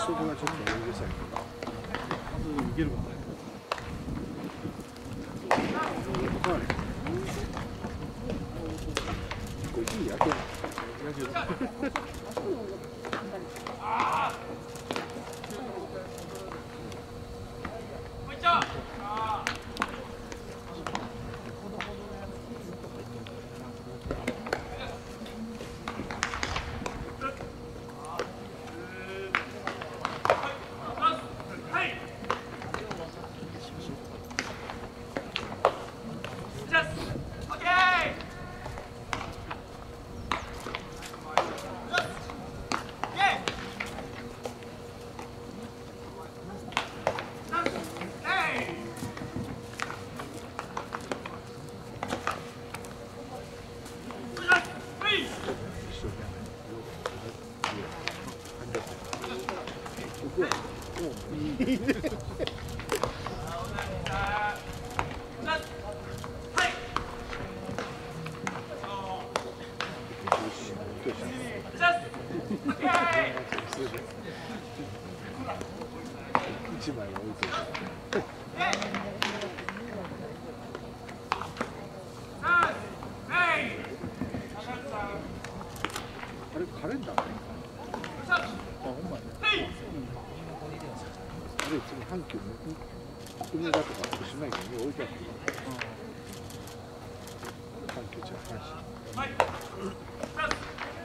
そこがちょっとうるさいけどいけるかなこれいいやけああいいね。一枚置いといてあれカレンダーないかあほん。まやあれ次阪急の梅田とか福島駅に置いてある阪急じゃ阪神はい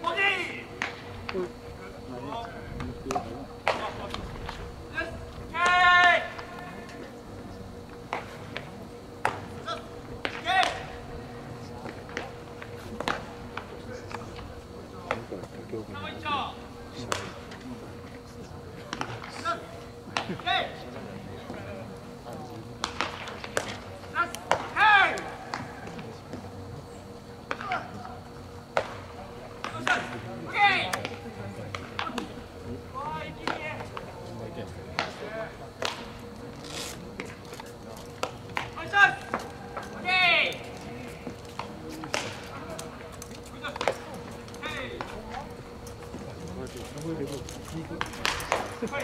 これ何や